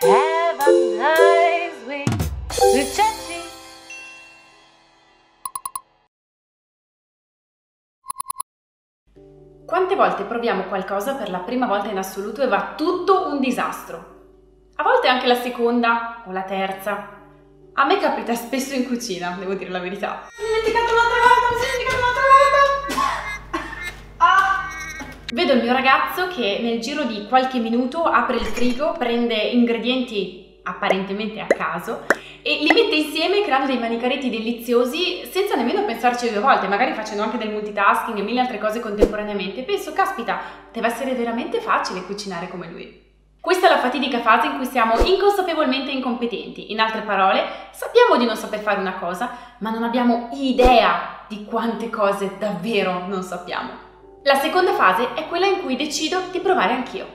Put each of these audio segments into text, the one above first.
Have a nice week. Successi. Quante volte proviamo qualcosa per la prima volta in assoluto e va tutto un disastro? A volte anche la seconda o la terza. A me capita spesso in cucina, devo dire la verità. Mi ho dimenticato un'altra volta, mi sono dimenticato Vedo il mio ragazzo che nel giro di qualche minuto apre il frigo, prende ingredienti apparentemente a caso e li mette insieme creando dei manicaretti deliziosi senza nemmeno pensarci due volte, magari facendo anche del multitasking e mille altre cose contemporaneamente. Penso, caspita, deve essere veramente facile cucinare come lui. Questa è la fatidica fase in cui siamo inconsapevolmente incompetenti. In altre parole, sappiamo di non saper fare una cosa, ma non abbiamo idea di quante cose davvero non sappiamo. La seconda fase è quella in cui decido di provare anch'io.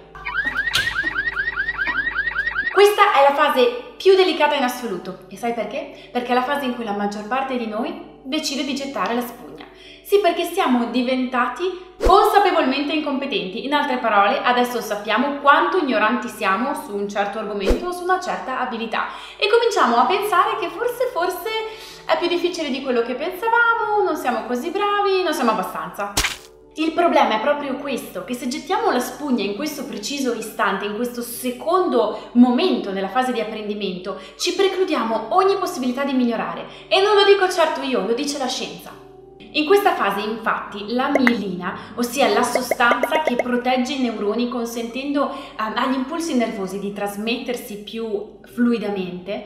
Questa è la fase più delicata in assoluto. E sai perché? Perché è la fase in cui la maggior parte di noi decide di gettare la spugna. Sì, perché siamo diventati consapevolmente incompetenti. In altre parole, adesso sappiamo quanto ignoranti siamo su un certo argomento o su una certa abilità e cominciamo a pensare che forse, forse è più difficile di quello che pensavamo, non siamo così bravi, non siamo abbastanza. Il problema è proprio questo, che se gettiamo la spugna in questo preciso istante, in questo secondo momento nella fase di apprendimento, ci precludiamo ogni possibilità di migliorare. E non lo dico certo io, lo dice la scienza. In questa fase infatti la mielina, ossia la sostanza che protegge i neuroni consentendo um, agli impulsi nervosi di trasmettersi più fluidamente,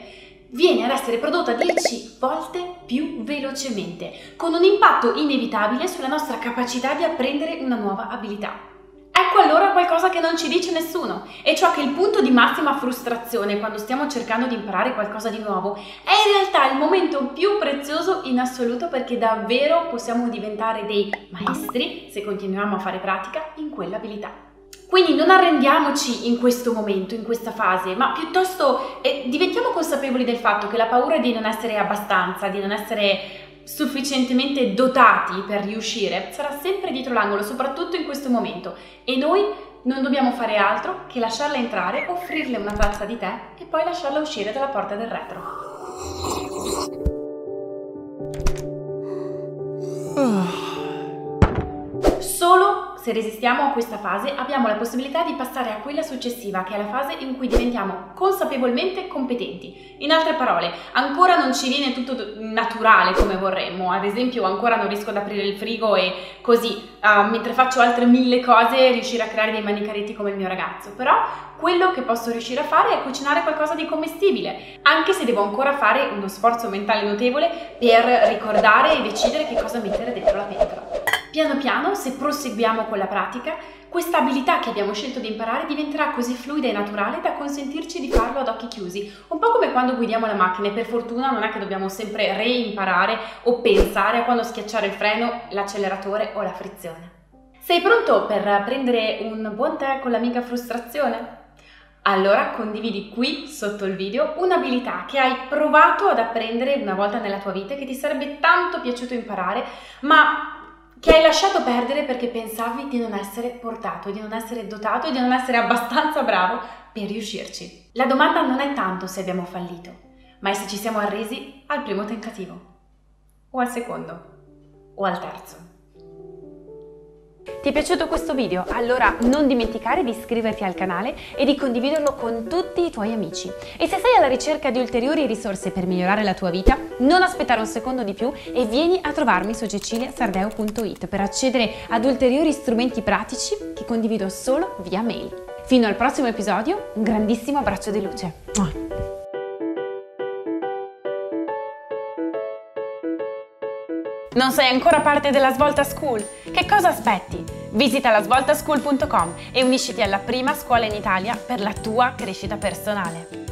viene ad essere prodotta 10 volte più velocemente, con un impatto inevitabile sulla nostra capacità di apprendere una nuova abilità. Ecco allora qualcosa che non ci dice nessuno, e ciò che il punto di massima frustrazione quando stiamo cercando di imparare qualcosa di nuovo è in realtà il momento più prezioso in assoluto perché davvero possiamo diventare dei maestri, se continuiamo a fare pratica, in quell'abilità. Quindi non arrendiamoci in questo momento, in questa fase, ma piuttosto eh, diventiamo consapevoli del fatto che la paura di non essere abbastanza, di non essere sufficientemente dotati per riuscire, sarà sempre dietro l'angolo, soprattutto in questo momento. E noi non dobbiamo fare altro che lasciarla entrare, offrirle una tazza di tè e poi lasciarla uscire dalla porta del retro. Se resistiamo a questa fase abbiamo la possibilità di passare a quella successiva, che è la fase in cui diventiamo consapevolmente competenti. In altre parole, ancora non ci viene tutto naturale come vorremmo, ad esempio ancora non riesco ad aprire il frigo e così, uh, mentre faccio altre mille cose, riuscire a creare dei manicaretti come il mio ragazzo, però quello che posso riuscire a fare è cucinare qualcosa di commestibile, anche se devo ancora fare uno sforzo mentale notevole per ricordare e decidere che cosa mettere dentro la pentola. Piano piano, se proseguiamo con la pratica, questa abilità che abbiamo scelto di imparare diventerà così fluida e naturale da consentirci di farlo ad occhi chiusi, un po' come quando guidiamo la macchina e per fortuna non è che dobbiamo sempre reimparare o pensare a quando schiacciare il freno, l'acceleratore o la frizione. Sei pronto per prendere un buon tè con l'amica frustrazione? Allora condividi qui sotto il video un'abilità che hai provato ad apprendere una volta nella tua vita e che ti sarebbe tanto piaciuto imparare, ma che hai lasciato perdere perché pensavi di non essere portato, di non essere dotato e di non essere abbastanza bravo per riuscirci. La domanda non è tanto se abbiamo fallito, ma è se ci siamo arresi al primo tentativo, o al secondo, o al terzo. Ti è piaciuto questo video? Allora non dimenticare di iscriverti al canale e di condividerlo con tutti i tuoi amici. E se sei alla ricerca di ulteriori risorse per migliorare la tua vita, non aspettare un secondo di più e vieni a trovarmi su ceciliasardeo.it per accedere ad ulteriori strumenti pratici che condivido solo via mail. Fino al prossimo episodio, un grandissimo abbraccio di luce. Non sei ancora parte della Svolta School? Che cosa aspetti? Visita la svoltaschool.com e unisciti alla prima scuola in Italia per la tua crescita personale.